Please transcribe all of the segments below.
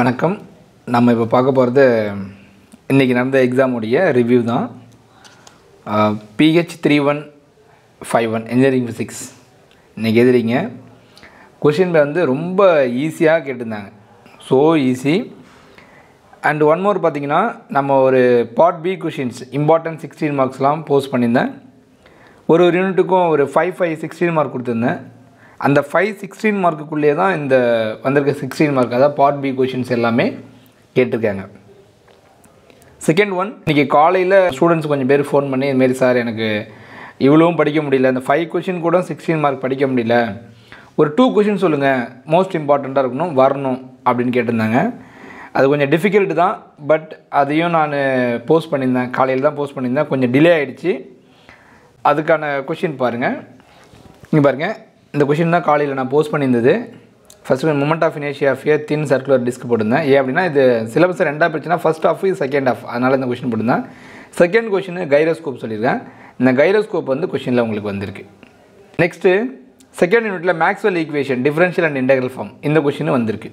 வணக்கம். நம்ம இப்போ பார்க்க போகிறது இன்றைக்கி நடந்த எக்ஸாமுடைய ரிவ்யூ தான். PH three one five one engineering physics இன்றைக்கி எதிரிங்க. கொஷினில் வந்து ரொம்ப ஈஸியாக கேட்டிருந்தாங்க. So easy and one more பார்த்தீங்கன்னா நம்ம ஒரு part B questions important sixteen மார்க்ஸ்லாம் post பண்ணியிருந்தேன். ஒரு ஒரு யூனிட்டுக்கும் ஒரு ஃபைவ் ஃபைவ் சிக்ஸ்டீன் மார்க் கொடுத்துருந்தேன். அந்த ஃபைவ் சிக்ஸ்டீன் மார்க்குள்ளேயே தான் இந்த வந்திருக்க சிக்ஸ்டீன் மார்க் அதாவது பார்ட் பி கொஷின்ஸ் எல்லாமே கேட்டிருக்காங்க. செகண்ட் ஒன் இன்றைக்கி காலையில் ஸ்டூடெண்ட்ஸ் கொஞ்சம் பேர் ஃபோன் பண்ணி இதுமாரி சார் எனக்கு இவ்வளவும் படிக்க முடியல. அந்த ஃபைவ் கொஷின் கூட சிக்ஸ்டீன் மார்க் படிக்க முடியல. ஒரு டூ கொஷின் சொல்லுங்கள் மோஸ்ட் இம்பார்ட்டண்ட்டாக இருக்கணும் வரணும் அப்படின்னு கேட்டிருந்தாங்க. அது கொஞ்சம் டிஃபிகல்ட்டு தான் பட் அதையும் நான் போஸ்ட் பண்ணியிருந்தேன். காலையில் தான் போஸ்ட் பண்ணியிருந்தேன். கொஞ்சம் டிலே ஆகிடுச்சு அதுக்கான கொஷின் பாருங்கள் இங்கே பாருங்கள் இந்த கொஷின் தான் காலையில் நான் போஸ்ட் பண்ணியிருந்தது. ஃபஸ்ட்டு மூமெண்ட் ஆஃப் இனேஷியா ஃபியர் தின் சர்க்குலர் டிஸ்க் போட்டிருந்தேன். ஏன் அப்படின்னா இது சிலபஸ் ரெண்டாக பிரிச்சுன்னா ஃபஸ்ட் ஆஃப் இது செகண்ட் ஆஃப் அதனால் இந்த கொஷின் போட்டிருந்தேன். செகண்ட் கொஷின் கைரோஸ்கோப் சொல்லியிருக்கேன். இந்த கைரோஸ்கோப் வந்து கொஷினில் உங்களுக்கு வந்திருக்கு. நெக்ஸ்ட்டு செகண்ட் யூனிட்டில் Maxwell equation differential and integral form இந்த கொஷின் வந்திருக்கு.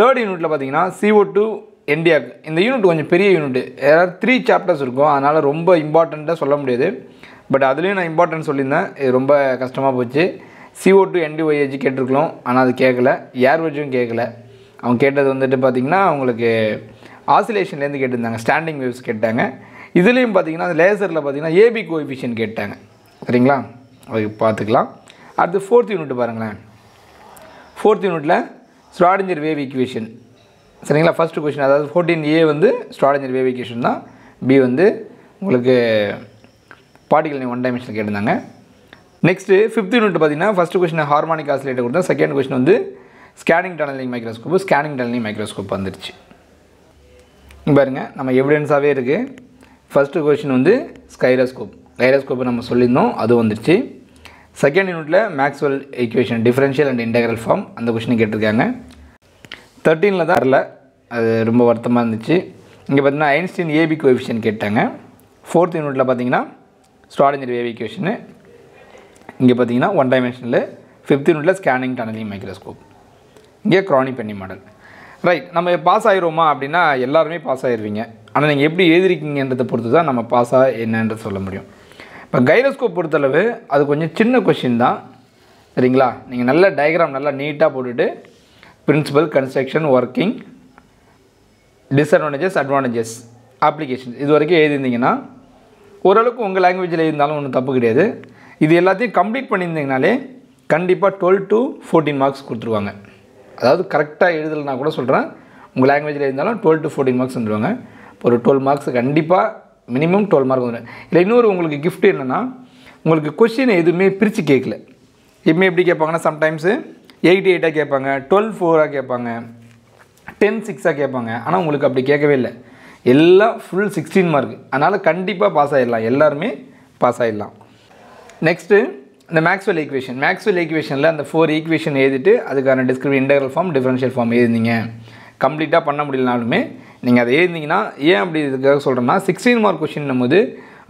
தேர்ட் யூனிட்டில் பார்த்தீங்கன்னா சிஓ டூ என்டியாக் இந்த யூனிட் கொஞ்சம் பெரிய யூனிட் யாராவது த்ரீ சாப்டர்ஸ் இருக்கும். அதனால் ரொம்ப இம்பார்ட்டண்ட்டாக சொல்ல முடியாது. பட் அதுலேயும் நான் இம்பார்ட்டன்ட் சொல்லியிருந்தேன். இது ரொம்ப கஷ்டமாக போச்சு. சிஓ டூ என்டிஒய்ஹெச் கேட்டிருக்கலாம் ஆனால் அது கேட்கல ஏர்வெஜும் கேட்கல அவங்க கேட்டது வந்துட்டு பார்த்திங்கன்னா அவங்களுக்கு ஆசிலேஷன்லேருந்து கேட்டிருந்தாங்க. ஸ்டாண்டிங் வேவ்ஸ் கேட்டாங்க. இதுலேயும் பார்த்தீங்கன்னா லேசரில் பார்த்தீங்கன்னா ஏபி கோஎஃபிஷியன் கேட்டாங்க. சரிங்களா? அது பார்த்துக்கலாம் அடுத்து ஃபோர்த் யூனிட் பாருங்களேன். ஃபோர்த் யூனிட்டில் ஸ்ட்ராடஞ்சர் வேவ் ஈக்குவேஷன் சரிங்களா? ஃபஸ்ட்டு கொஷின் அதாவது ஃபோர்டீன் ஏ வந்து ஸ்ட்ராடஞ்சர் வேவ் ஈக்குவேஷன் தான். பி வந்து உங்களுக்கு பார்ட்டிகல் ஒன் டைமென்ஷன் கேட்டிருந்தாங்க. நெக்ஸ்ட்டு ஃபிஃப்த் யூனிட் பார்த்தீங்கன்னா ஃபஸ்ட்டு கொஸ்டின் ஹார்மானிக் ஆசிலேட்டர் கொடுத்தா செகண்ட் கொஷின் வந்து scanning tunneling microscope scanning tunneling microscope வந்துருச்சு. பாருங்கள் பாருங்க நம்ம எவிடன்ஸாகவே இருக்குது ஃபஸ்ட்டு கொஷின் வந்து ஸ்கைரோஸ்கோப் ஸ்கைரோஸ்கோப்பு நம்ம சொல்லியிருந்தோம் அது வந்துருச்சு. செகண்ட் யூனிட்டில் Maxwell equation differential and integral form அந்த கொஷின் கேட்டிருக்காங்க. தேர்ட்டீனில் தான் வரல அது ரொம்ப வருத்தமாக இருந்துச்சு. இங்கே பார்த்தீங்கன்னா ஐன்ஸ்டீன் ஏபி கோஎஃபிஷியன் கேட்டாங்க. ஃபோர்த் யூனிட்டில் பார்த்தீங்கன்னா ஸ்ட்ராடிஞ்சர் வேவ் ஈக்குவேஷனு இங்கே பார்த்தீங்கன்னா ஒன் டைமென்ஷனில் ஃபிஃப்த் யூனிட்டில் ஸ்கேனிங் டனலிங் மைக்ரோஸ்கோப் இங்கே க்ரானி பென்னி மாடல் ரைட் நம்ம பாஸ் ஆகிருவோமா அப்படின்னா எல்லாருமே பாஸ் ஆகிருவீங்க ஆனால் நீங்கள் எப்படி எழுதிருக்கீங்கன்றதை பொறுத்து தான் நம்ம பாஸாக என்னன்றது சொல்ல முடியும். இப்போ கைரோஸ்கோப் பொறுத்தளவு அது கொஞ்சம் சின்ன கொஷின் தான். சரிங்களா? நீங்கள் நல்ல டயக்ராம் நல்லா நீட்டாக போட்டுட்டு principle construction working disadvantages advantages applications இது வரைக்கும் எழுதியிருந்தீங்கன்னா ஓரளவுக்கு உங்கள் லாங்குவேஜில் இருந்தாலும் ஒன்றும் தப்பு கிடையாது. இது எல்லாத்தையும் கம்ப்ளீட் பண்ணியிருந்தீங்கனாலே கண்டிப்பாக டுவெல் டு ஃபோர்டீன் மார்க்ஸ் கொடுத்துருவாங்க. அதாவது கரெக்டாக எழுதலைனா கூட சொல்கிறேன் உங்கள் லாங்குவேஜில் இருந்தாலும் டுவெல் டு ஃபோர்டீன் மார்க்ஸ் வந்துடுவாங்க ஒரு டுவெல் மார்க்ஸ் கண்டிப்பாக மினிமம் டுவெல் மார்க் வந்துடும் இல்லை இன்னொரு உங்களுக்கு கிஃப்ட் என்னென்னா உங்களுக்கு கொஷின் எதுவுமே பிரித்து கேட்கல. எப்பவுமே எப்படி கேட்பாங்கன்னா சம்டைம்ஸு எயிட்டி எயிட்டாக கேட்பாங்க டுவெல் ஃபோராக கேட்பாங்க டென் சிக்ஸாக கேட்பாங்க. ஆனால் உங்களுக்கு அப்படி கேட்கவே இல்லை. எல்லாம் ஃபுல் சிக்ஸ்டீன் மார்க் அதனால் கண்டிப்பாக பாஸ் ஆகிடலாம் எல்லாருமே பாஸ் ஆகிடலாம் நெக்ஸ்ட்டு இந்த மேக்ஸ்வெல் ஈக்குவேஷன் மேக்ஸ்வெல் ஈக்குவேஷனில் அந்த ஃபோர் ஈக்குவேஷன் எழுதிட்டு அதுக்கான describe integral form differential form எழுதிங்க கம்ப்ளீட்டாக பண்ண முடியலனாலுமே நீங்கள் அதை எழுதிங்கன்னா ஏன் அப்படி இதுக்காக சொல்கிறேன்னா சிக்ஸ்டீன் மார்க் கொஷின் போது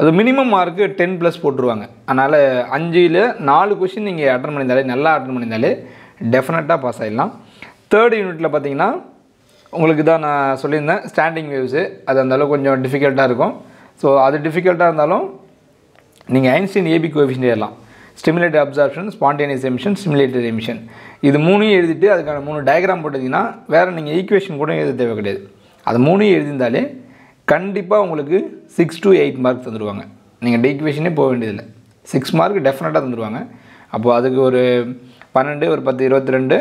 அது மினிமம் மார்க்கு டென் ப்ளஸ் போட்டுருவாங்க. அதனால் அஞ்சில் நாலு கொஷின் நீங்கள் அட்டன் பண்ணியிருந்தாலே நல்லா அட்டன் பண்ணியிருந்தாலே டெஃபினட்டாக பாஸ் ஆகிடலாம் தேர்ட் யூனிட்டில் பார்த்தீங்கன்னா உங்களுக்கு தான் நான் சொல்லியிருந்தேன். ஸ்டாண்டிங் வேவ்ஸு அது அந்தளவுக்கு கொஞ்சம் டிஃபிகல்ட்டாக இருக்கும். ஸோ அது டிஃபிகல்ட்டாக இருந்தாலும் நீங்கள் ஐன்ஸ்டீன் ஏபி கோஎஃபிஷியன்ட் ஏறலாம். Stimulated absorption spontaneous emission stimulated emission இது மூணையும் எழுதிட்டு அதுக்கான மூணு டயக்ராம் போட்டிங்கன்னா வேறு நீங்கள் ஈக்குவேஷன் கூட எழுத தேவை கிடையாது. அது மூணையும் எழுதியிருந்தாலே கண்டிப்பாக உங்களுக்கு சிக்ஸ் டு எயிட் மார்க் தந்துடுவாங்க நீங்கள் டீக்குவேஷனே போக வேண்டியதில்லை. சிக்ஸ் மார்க் டெஃபினட்டாக தந்துடுவாங்க அப்போது அதுக்கு ஒரு பன்னெண்டு ஒரு பத்து இருபத்தி ரெண்டு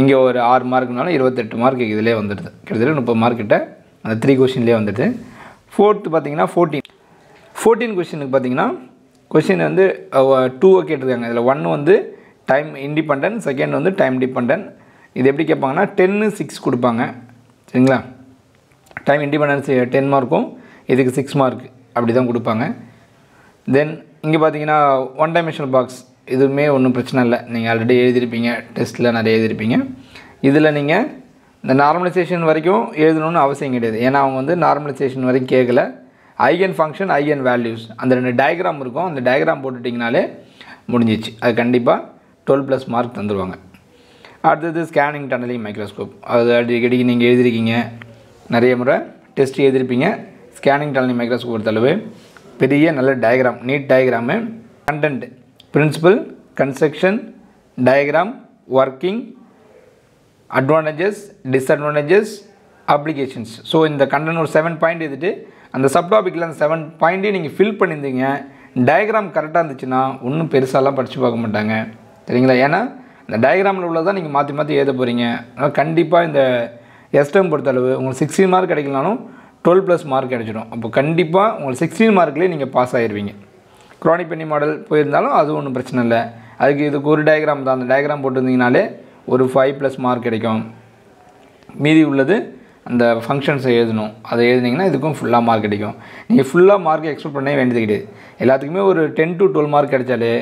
இங்கே ஒரு ஆறு மார்க்குனாலும் இருபத்தெட்டு மார்க் இதிலே வந்துடுது. கிட்டத்தட்ட முப்பது மார்க்கிட்ட அந்த த்ரீ கொஷின்லேயே வந்துடுது. ஃபோர்த்து பார்த்தீங்கன்னா ஃபோர்டீன் ஃபோர்டீன் கொஷினுக்கு பார்த்தீங்கன்னா கொஷின் வந்து டூவை கேட்டிருக்காங்க. இதில் ஒன் வந்து டைம் இண்டிபெண்டன்ட் செகண்ட் வந்து டைம் டிபெண்டன்ட் இது எப்படி கேட்பாங்கன்னா டென்னு சிக்ஸ் கொடுப்பாங்க. சரிங்களா? டைம் இண்டிபெண்டன்ஸ் டென் மார்க்கும் இதுக்கு சிக்ஸ் மார்க் அப்படி தான் கொடுப்பாங்க. தென் இங்கே பார்த்தீங்கன்னா ஒன் டைமென்ஷனல் பாக்ஸ் இதுவுமே ஒன்றும் பிரச்சனை இல்லை. நீங்கள் ஆல்ரெடி எழுதியிருப்பீங்க. டெஸ்ட்டில் நிறைய எழுதியிருப்பீங்க. இதில் நீங்கள் இந்த நார்மலைசேஷன் வரைக்கும் எழுதணும்னு அவசியம் கிடையாது. ஏன்னா அவங்க வந்து நார்மலைசேஷன் வரைக்கும் கேட்கல. ஐஎன் ஃபங்க்ஷன் ஐஎன் வேல்யூஸ் அந்த ரெண்டு டயக்ராம் இருக்கும். அந்த டயக்ராம் போட்டுட்டிங்கனாலே முடிஞ்சிச்சு. அது கண்டிப்பாக டுவெல் ப்ளஸ் மார்க் தந்துடுவாங்க அடுத்தது ஸ்கேனிங் டனலிங் மைக்ரோஸ்கோப் அது அடிக்கடி நீங்கள் எழுதிருக்கீங்க நிறைய முறை டெஸ்ட் எழுதிருப்பீங்க ஸ்கேனிங் டனலிங் மைக்ரோஸ்கோப் பொறுத்தளவு பெரிய நல்ல diagram neat diagram content principle construction diagram working advantages disadvantages applications so இந்த கண்டென்ட் ஒரு செவன் பாயிண்ட் எழுதிட்டு அந்த சப்டாபிக்கில் அந்த செவன் பாயிண்ட்டையும் நீங்கள் ஃபில் பண்ணியிருந்தீங்க. டயக்ராம் கரெக்டாக இருந்துச்சுன்னா ஒன்றும் பெருசாலாம் படித்து பார்க்க மாட்டாங்க. சரிங்களா? ஏன்னா இந்த டயக்ராமில் உள்ளதான் நீங்கள் மாற்றி மாற்றி எழுத போகிறீங்க அதனால் கண்டிப்பாக இந்த எஸ்டம் பொறுத்தளவு உங்களுக்கு சிக்ஸ்டீன் மார்க் கிடைக்கலனாலும் டுவெல் ப்ளஸ் மார்க் கிடைச்சிடும். அப்போ கண்டிப்பாக உங்களுக்கு சிக்ஸ்டீன் மார்க்லேயே நீங்கள் பாஸ் ஆயிடுவீங்க க்ரானிக் பெண்ணி மாடல் போயிருந்தாலும் அது ஒன்றும் பிரச்சனை இல்லை. அதுக்கு இதுக்கு ஒரு டயக்ராம் தான். அந்த டயக்ராம் போட்டிருந்தீங்கனாலே ஒரு ஃபைவ் ப்ளஸ் மார்க் கிடைக்கும். மீதி உள்ளது அந்த ஃபங்க்ஷன்ஸை எழுதணும். அதை எழுதினீங்கன்னா இதுக்கும் ஃபுல்லாக மார்க் கிடைக்கும். நீங்கள் ஃபுல்லாக மார்க் எக்ஸ்பெக்ட் பண்ணவே வேண்டியது கிடையாது. எல்லாத்துக்குமே ஒரு டென் டு டுவெல் மார்க் கிடைச்சாலே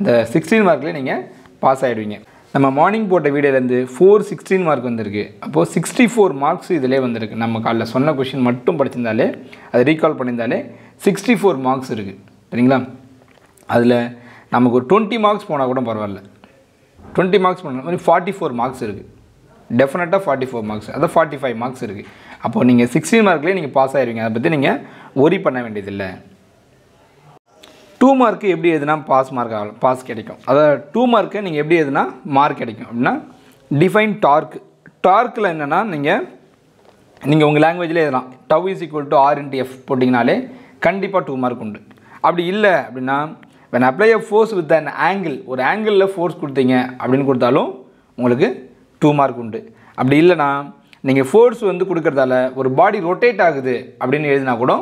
இந்த சிக்ஸ்டீன் மார்க்லேயே நீங்கள் பாஸ் ஆகிடுவீங்க நம்ம மார்னிங் போட்ட வீடியோலேருந்து ஃபோர் சிக்ஸ்டீன் மார்க் வந்திருக்கு. அப்போது சிக்ஸ்டி ஃபோர் மார்க்ஸ் இதிலே வந்திருக்கு. நம்ம காலைல சொன்ன கொஷின் மட்டும் படிச்சிருந்தாலே அதை ரீகால் பண்ணியிருந்தாலே சிக்ஸ்டி ஃபோர் மார்க்ஸ் இருக்குது சரிங்களா? அதில் நமக்கு ஒரு டுவெண்ட்டி மார்க்ஸ் போனால் கூட பரவாயில்ல. டுவெண்ட்டி மார்க்ஸ் போனால் மாதிரி ஃபார்ட்டி ஃபோர் மார்க்ஸ் இருக்குது டெஃபினட்டாக ஃபார்ட்டி ஃபோர் மார்க்ஸ் அதான் ஃபார்ட்டி ஃபைவ் மார்க்ஸ் இருக்குது அப்போது நீங்கள் சிக்ஸ்டீன் மார்க்லேயே நீங்கள் பாஸ் ஆகிடுவீங்க அதை பற்றி நீங்கள் ஒரி பண்ண வேண்டியதில்லை. டூ மார்க்கு எப்படி எதுனா பாஸ் மார்க் ஆகலாம் பாஸ் கிடைக்கும். அதாவது டூ மார்க்கு நீங்கள் எப்படி எதுனா மார்க் கிடைக்கும். அப்படின்னா டிஃபைன் டார்க் டார்க்கில் என்னென்னா நீங்கள் நீங்கள் உங்கள் லாங்குவேஜில் எதுனா tau is equal to r into F போட்டிங்கனாலே கண்டிப்பாக டூ மார்க் உண்டு. அப்படி இல்லை அப்படின்னா when apply a force with an angle ஒரு ஆங்கிளில் ஃபோர்ஸ் கொடுத்தீங்க அப்படின்னு கொடுத்தாலும் உங்களுக்கு டூ மார்க் உண்டு. அப்படி இல்லைனா நீங்கள் ஃபோர்ஸ் வந்து கொடுக்குறதால ஒரு பாடி ரொட்டேட் ஆகுது அப்படின்னு எழுதினா கூட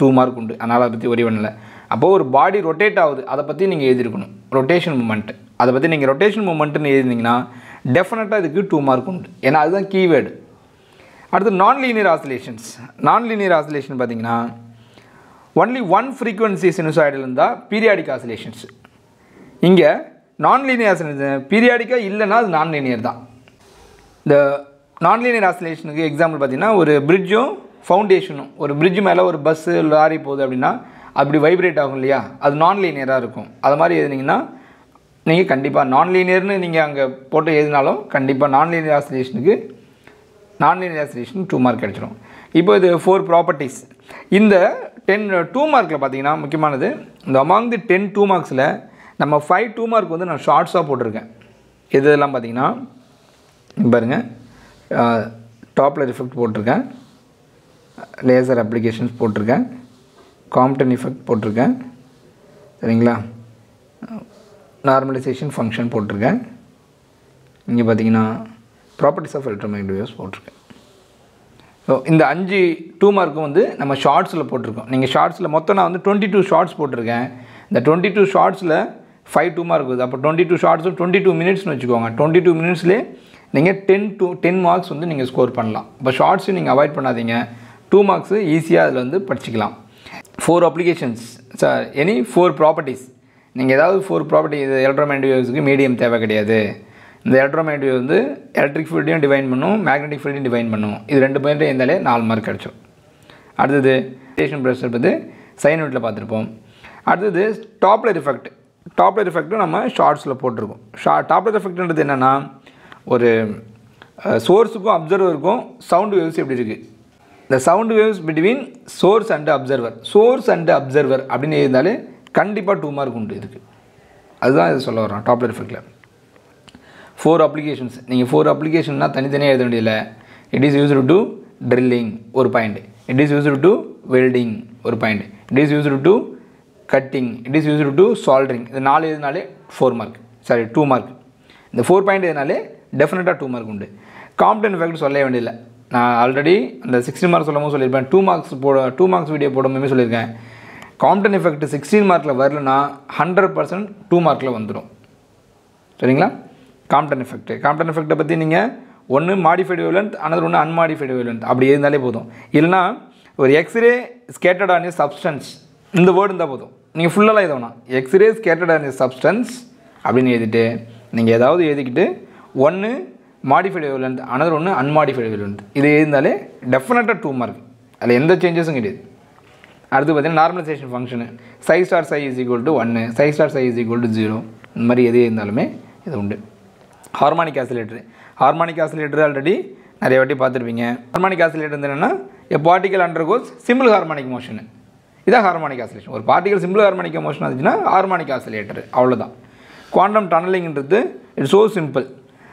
டூ மார்க் உண்டு. அதனால் அதை பற்றி ஒரே பண்ணல. அப்போது ஒரு பாடி ரொட்டேட் ஆகுது. அதை பற்றி நீங்கள் எழுதிருக்கணும் ரொட்டேஷன் மூமெண்ட் அதை பற்றி நீங்கள் ரொட்டேஷன் மூமெண்ட்டுன்னு எழுதினீங்கன்னா டெஃபினட்டாக இதுக்கு டூ மார்க் உண்டு. ஏன்னா அதுதான் கீவேர்டு அடுத்து non linear oscillations non linear oscillation பார்த்தீங்கன்னா ஒன்லி ஒன் ஃப்ரீக்வன்சி சினுசாய்டில் இருந்தால் பீரியாடிக் ஆசிலேஷன்ஸ் இங்கே நான் லீனியர் பீரியாடிக்காக இல்லைன்னா அது நான்லீனியர் தான். இந்த நான்லீனியர் ஆசிலேஷனுக்கு எக்ஸாம்பிள் பார்த்தீங்கன்னா ஒரு பிரிட்ஜும் ஃபவுண்டேஷனும் ஒரு பிரிட்ஜ் மேலே ஒரு பஸ்ஸு லாரி போகுது அப்படின்னா அப்படி வைப்ரேட் ஆகும் இல்லையா? அது நான்லீனியராக இருக்கும். அது மாதிரி எழுதுனீங்கன்னா நீங்கள் கண்டிப்பாக நான்லீனியர்னு நீங்கள் அங்கே போட்டு எழுதினாலும் கண்டிப்பாக நான்லீனியர் ஆசிலேஷனுக்கு நான்லீனியர் ஆசிலேஷன் டூ மார்க் கிடச்சிடும் இப்போ இது ஃபோர் ப்ராப்பர்ட்டிஸ் இந்த டென் டூ uh, மார்க்கில் பார்த்தீங்கன்னா முக்கியமானது இந்த அமாங் தி டென் டூ மார்க்ஸில் நம்ம ஃபைவ் டூ மார்க் வந்து நான் ஷார்ட்ஸாக போட்டிருக்கேன். எது இதெல்லாம் பார்த்தீங்கன்னா பாருங்கள் டாப்பில் எஃபெக்ட் போட்டிருக்கேன் லேசர் அப்ளிகேஷன்ஸ் போட்டிருக்கேன் காம்ப்டன் எஃபெக்ட் போட்டிருக்கேன் சரிங்களா? நார்மலைசேஷன் ஃபங்க்ஷன் போட்டிருக்கேன். இங்கே பார்த்தீங்கன்னா ப்ராப்பர்ட்டிஸ் ஆஃப் எலக்ட்ரோமேக்னெட்டிக் வேவ்ஸ் போட்டிருக்கேன். ஸோ இந்த அஞ்சு டூ மார்க்கும் வந்து நம்ம ஷார்ட்ஸில் போட்டிருக்கோம். நீங்கள் ஷார்ட்ஸில் மொத்தம் நான் வந்து டுவெண்ட்டி டூ ஷார்ட்ஸ் போட்டிருக்கேன். இந்த டுவெண்ட்டி டூ ஷார்ட்ஸில் ஃபைவ் டூ மார்க் இருக்குது. அப்போ டுவெண்ட்டி டூ ஷார்ட்ஸும் டுவெண்ட்டி டூ மினிட்ஸ்னு வச்சுக்கோங்க. டுவெண்ட்டி டூ மினிட்ஸ்லேயே நீங்கள் டென் டூ டென் மார்க்ஸ் வந்து நீங்கள் ஸ்கோர் பண்ணலாம். இப்போ ஷார்ட்ஸையும் நீங்கள் அவாய்ட் பண்ணாதீங்க. டூ மார்க்ஸு ஈஸியாக அதில் வந்து படிச்சிக்கலாம். Four applications sir any four properties நீங்கள் ஏதாவது ஃபோர் ப்ராப்பர்ட்டி இது மீடியம் தேவை கிடையாது. இந்த எலக்ட்ரோமேட்டிக் வந்து எலக்ட்ரிக் ஃபீல்டையும் டிவைன் பண்ணும் மேக்னெட்டிக் ஃபீல்டையும் டிவைன் பண்ணும். இது ரெண்டு பாயிண்ட்டும் இருந்தாலே நாலு மார்க் கிடச்சிடும் அடுத்தது ரேஷன் ப்ரெஷர் பற்றி சைன் வீட்டில் பார்த்துருப்போம். அடுத்தது டாப்லர் எஃபெக்ட் டாப்லர் எஃபெக்ட்டும் நம்ம ஷார்ட்ஸில் போட்டிருக்கோம். ஷா டாப்லர் எஃபெக்ட்ன்றது என்னென்னா ஒரு சோர்ஸுக்கும் அப்சர்வருக்கும் சவுண்டு வேவ்ஸ் எப்படி இருக்குது இந்த sound waves between source and observer source and observer அப்படின்னு இருந்தாலே கண்டிப்பாக டூ மார்க் உண்டு இதுக்கு. அதுதான் இது சொல்ல வரோம் டாப்லர் எஃபெக்டில் ஃபோர் அப்ளிகேஷன்ஸ் நீங்கள் ஃபோர் அப்ளிகேஷன்னா தனித்தனியாக எழுத வேண்டியதில்லை. It is used to drilling ஒரு point it is used to welding ஒரு point it is used to cutting it is used to soldering இது நாலு எழுதினாலே four mark sorry two mark இந்த ஃபோர் பாயிண்ட் எதுனாலே டெஃபினட்டாக டூ மார்க் உண்டு. காம்படன் effect சொல்ல வேண்டியதில்லை. நான் ஆல்ரெடி அந்த சிக்ஸ்டீன் மார்க் சொல்லும்போது சொல்லியிருப்பேன். டூ மார்க்ஸ் போட டூ மார்க்ஸ் வீடியோ போடும்போது சொல்லியிருக்கேன். காம்படன் எஃபெக்ட் சிக்ஸ்டீன் மார்க்கில் வரலனா ஹண்ட்ரட் பர்சன்ட் டூ மார்க்கில் வந்துடும் சரிங்களா? காம்டன் எஃபெக்ட் காம்டன் எஃபெக்ட்டை பற்றி நீங்கள் ஒன்று மாடிஃபைடு வேவ்லென்த் அனதர் ஒன்று அன்மாடிஃபைடு வேவ்லென்த் அப்படி இருந்தாலே போதும். இல்லைனா ஒரு X ray scattered on a substance இந்த வேர்டு இருந்தால் போதும். நீங்கள் ஃபுல்லாக எழுத வேணாம் X ray scattered on a substance அப்படின்னு எழுதிட்டு நீங்கள் ஏதாவது எழுதிக்கிட்டு ஒன்று மாடிஃபைடு வேவ்லென்த் அனதர் ஒன்று அன்மாடிஃபைடு வேவ்லென்த் இது எழுதினாலே டெஃபினட்டாக டூ மார்க் அதில் எந்த சேஞ்சஸும் கிடையாது. அடுத்து பார்த்தீங்கன்னா normalisation function psi star psi is equal to ஒன்று psi star psi is equal to zero இந்த மாதிரி எது இருந்தாலுமே இது உண்டு. Harmonic oscillator harmonic oscillator already நிறைய வாட்டி பார்த்துருப்பீங்க. ஹார்மானிக் ஆசிலேட்டர் என்னென்னா a particle undergoes simple harmonic motion இதான் ஹார்மானிக் ஆசிலேஷன் ஒரு பார்ட்டிகல் சிம்பிள் ஹார்மானிக் மோஷன் ஆச்சுன்னா ஹார்மானிக் ஆசிலேட்டர் அவ்வளோதான் குவாண்டம் டனலிங்கிறது இட்ஸ் ஸோ சிம்பிள்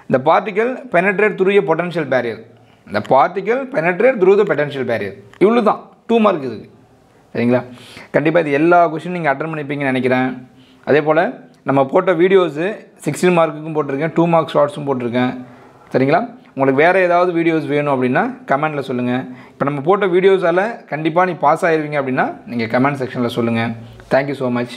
இந்த particle penetrate through potential barrier இந்த particle penetrate through the potential barrier இவ்வளோ தான் டூ மார்க் இதுக்கு. சரிங்களா? கண்டிப்பாக இது எல்லா கொஷின் நீங்கள் அட்டன் பண்ணிப்பீங்கன்னு நினைக்கிறேன். அதே போல் நம்ம போட்ட வீடியோஸு சிக்ஸ்டீன் மார்க்குக்கும் போட்டிருக்கேன் டூ மார்க் ஷார்ட்ஸும் போட்டிருக்கேன். சரிங்களா? உங்களுக்கு வேறு ஏதாவது வீடியோஸ் வேணும் அப்படின்னா கமெண்ட்டில் சொல்லுங்கள் இப்போ நம்ம போட்ட வீடியோஸால் கண்டிப்பாக நீ பாஸ் ஆகிருவீங்க அப்படின்னா நீங்கள் கமெண்ட் செக்ஷனில் சொல்லுங்கள் தேங்க்யூ ஸோ மச்